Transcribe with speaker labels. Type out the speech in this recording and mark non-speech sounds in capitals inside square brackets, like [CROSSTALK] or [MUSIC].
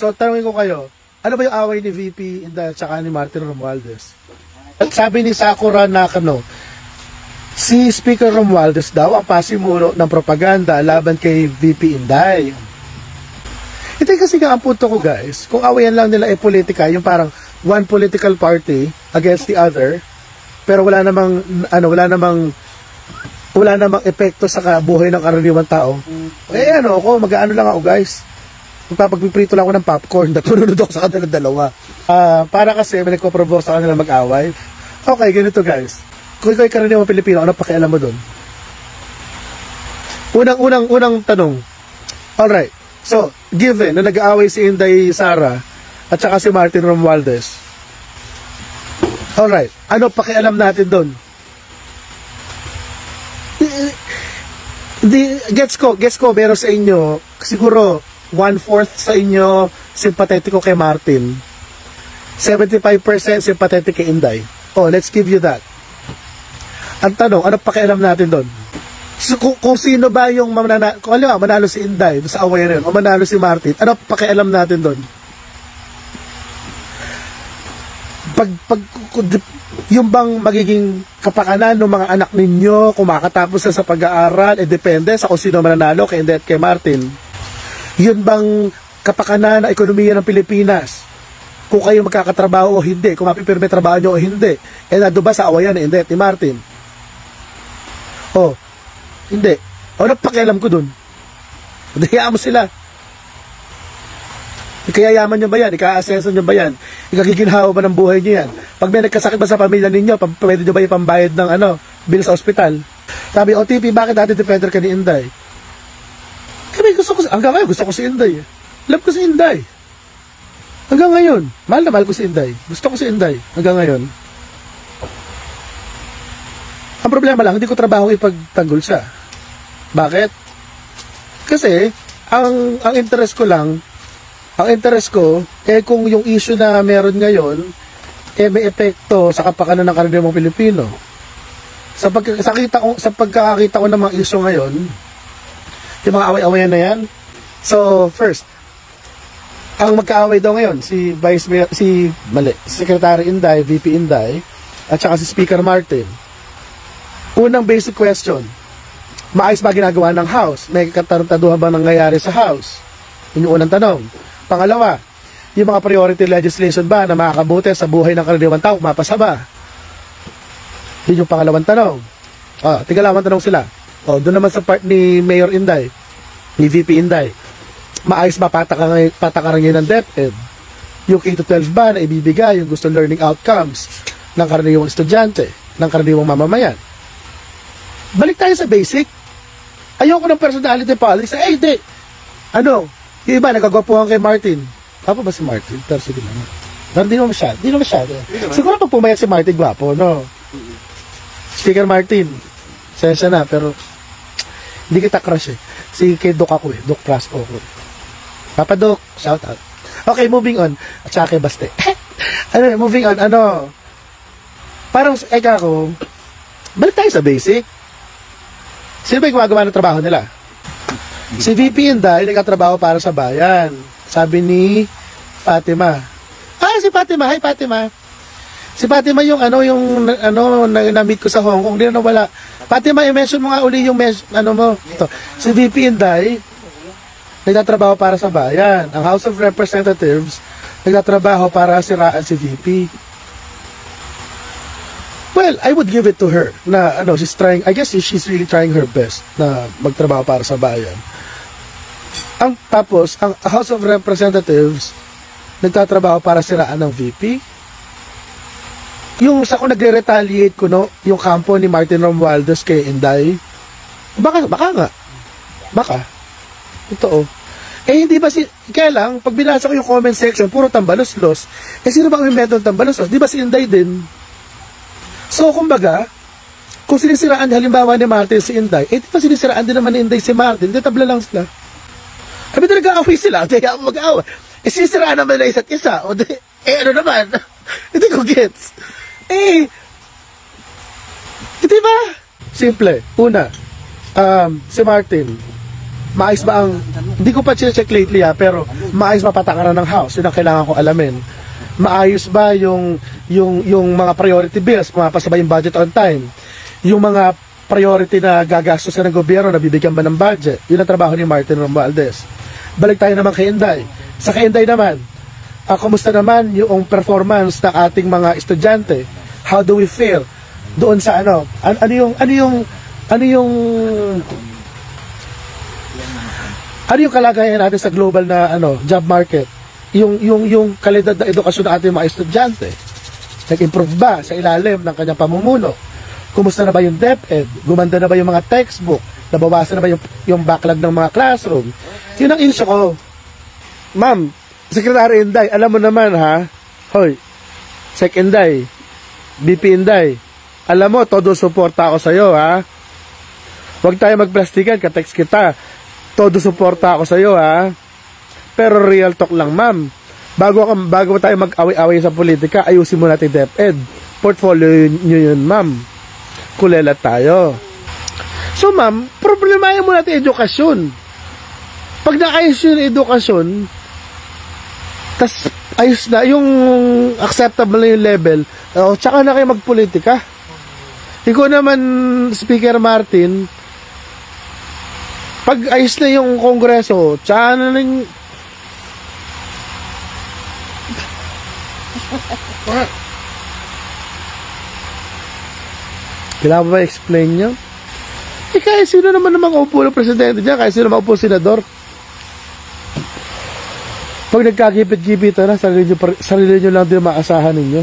Speaker 1: So, tanongin ko kayo, ano ba yung away ni VP Inday at saka ni Martin Romualdez? At sabi ni Sakura Nakano, si Speaker Romualdez daw ang pasimuro ng propaganda laban kay VP Inday. Hindi kasi nga ang punto ko guys, kung awayan lang nila ay politika, yung parang one political party against the other, pero wala namang, ano, wala namang, wala namang epekto sa buhay ng karaniwang tao. Eh ano ako, mag-ano lang ako guys. Magpapagpiprito lang ako ng popcorn, [LAUGHS] natulunod ako sa kanila dalawa. Ah, para kasi may nagpo-provoke sa kanila mag-away. Okay, ganito guys. Kung ikaw ay karaniwang Pilipino, ano pakialam mo doon? Unang, unang, tanong. Alright. So, given na nag-aaway si Inday Sara at saka si Martin Romualdez. Alright. Ano pakialam natin doon? Di, gets ko, gets ko, pero sa inyo, siguro, one-fourth sa inyo sympathetic kay Martin. 75% sympathetic kay Inday. Oh, let's give you that. Ang tanong, ano pakialam natin doon? So, kung, kung sino ba yung manana, kung alam manalo si Inday sa away na o manalo si Martin, ano pakialam natin doon? Pag, pag, yung bang magiging kapakanan ng mga anak ninyo, kung makakatapos na sa pag-aaral, eh depende sa kung sino mananalo kay Inday at kay Martin. Yun bang kapakanan na ekonomiya ng Pilipinas? Kung kayo magkakatrabaho o hindi, kung mapipirme trabaho nyo o hindi. Eh, nado ba sa awayan at ni Martin? Oh, hindi. O, napakialam ko dun. Dahiyaan mo sila. Ikayayaman nyo ba yan? Ika-aseso nyo ba yan? Ikagiginhawa ba ng buhay nyo yan? Pag may nagkasakit ba sa pamilya ninyo, pwede nyo ba ipambayad ng ano, bill sa ospital? Sabi, OTP, bakit dati defender ka ni Inday? Hanggang ngayon gusto ko si Inday. Love ko si Inday. Hanggang ngayon, mahal na mahal ko si Inday. Gusto ko si Inday hanggang ngayon. Ang problema lang, hindi ko trabaho ipagtanggol siya. Bakit? Kasi, ang, ang interest ko lang, ang interest ko, eh kung yung issue na meron ngayon, eh may epekto sa kapakanan ng karaniwang Pilipino. Sa, pagkakita ko, sa pagkakakita ko ng mga issue ngayon, yung mga away-awayan na yan, so first, ang magkaaway daw ngayon, si Vice Mayor, si, mali, Secretary Inday, VP Inday, at saka si Speaker Martin. Unang basic question, maayos ba ginagawa ng House? May katarantaduhan ba nangyayari sa House? Yun yung unang tanong. Pangalawa, yung mga priority legislation ba na makakabuti sa buhay ng karaniwang tao, mapasa ba? Yun yung pangalawang tanong. Ah, tigalaman tanong sila. O, doon naman sa part ni Mayor Inday, ni VP Inday, maayos ba patakaran, patakaran ng DepEd? Yung K-12 ba na ibibigay yung gusto learning outcomes ng karaniwang estudyante, ng karaniwang mamamayan? Balik tayo sa basic. Ayoko ng personality politics. Eh, hindi. Ano, yung iba, nagagwapuhan kay Martin. Gwapo ba si Martin? Pero sige lang. Pero di naman masyado. Di naman masyado. Siguro pag pumayag si Martin, gwapo, no? Speaker Martin, sensya na, pero hindi kita crush eh. Si kay Doc ako eh. Doc Prasco ako. Papa Doc, shout out. Okay, moving on. At saka kay Baste. [LAUGHS] ano, moving on, ano, parang, eka ko, balik tayo sa basic. Sino ba yung gumagawa ng trabaho nila? Si VP Inday nagkatrabaho para sa bayan. Sabi ni Fatima. Ah, si Fatima. Hi, Fatima. Si Fatima yung ano, yung ano, na, na-meet ko sa Hong Kong. Hindi na nawala. Fatima, i-mention mo nga uli yung mes, ano mo. Ito. Si VP Inday, nagtatrabaho para sa bayan. Ang House of Representatives, nagtatrabaho para siraan si VP. Well, I would give it to her na ano, she's trying, I guess she's really trying her best na magtrabaho para sa bayan. Ang tapos, ang House of Representatives nagtatrabaho para siraan ng VP. Yung sa kung nagre-retaliate ko no, yung kampo ni Martin Romualdez kay Inday. Baka baka nga. Baka. Totoo. Eh hindi ba si kaya lang pag binasa ko yung comment section puro tambalos-los. Eh sino ba ang invento ng tambalos-los? Di ba si Inday din? So kumbaga, kung sinisiraan halimbawa ni Martin si Inday, eh di ba sinisiraan din naman ni Inday si Martin? Di tabla lang sila. Kami talaga away sila, di ako mag-away. Eh, sisiraan naman na isa't isa. O di, eh, ano naman? [LAUGHS] Hindi ko gets. Eh, di ba? Simple. Una, um, si Martin, maayos ba ang, hindi ko pa check lately ha, pero maayos ba patakaran ng house? Yun ang kailangan ko alamin. Maayos ba yung, yung, yung mga priority bills, pumapasa ba yung budget on time? Yung mga priority na gagastos ng gobyerno, nabibigyan ba ng budget? Yun ang trabaho ni Martin Romualdez. Balik tayo naman kay Inday. Sa kay Inday naman, uh, kumusta naman yung performance ng ating mga estudyante? How do we feel doon sa ano? An- ano yung ano yung ano yung ano yung kalagayan natin sa global na ano job market? Yung yung yung kalidad ng edukasyon ng ating mga estudyante. Nag-improve ba sa ilalim ng kanyang pamumuno? Kumusta na ba yung DepEd? Gumanda na ba yung mga textbook? Nabawasan na ba yung, yung backlog ng mga classroom? Yun ang issue ko. Ma'am, Secretary Inday, alam mo naman ha, hoy, Sec Inday, BP Inday, alam mo, todo suporta ako sa'yo ha. Huwag tayo magplastikan, katext kita. Todo suporta ako sa'yo ha. Pero real talk lang ma'am. Bago, bago tayo mag-away-away sa politika, ayusin mo natin DepEd. Portfolio nyo yun ma'am. Kulela tayo. So ma'am, problemahin mo natin edukasyon. Pag naayos yung edukasyon, tas ayos na, yung acceptable na yung level, oh, tsaka na kayo magpolitika. Ikaw naman, Speaker Martin, pag ayos na yung kongreso, tsaka na ng... Kailangan ba explain nyo? Eh kaya sino naman namang upo ng presidente dyan? Kaya sino naman upo senador? Pag nagkakipit-kipit na, sarili nyo, sarili nyo lang din maasahan ninyo.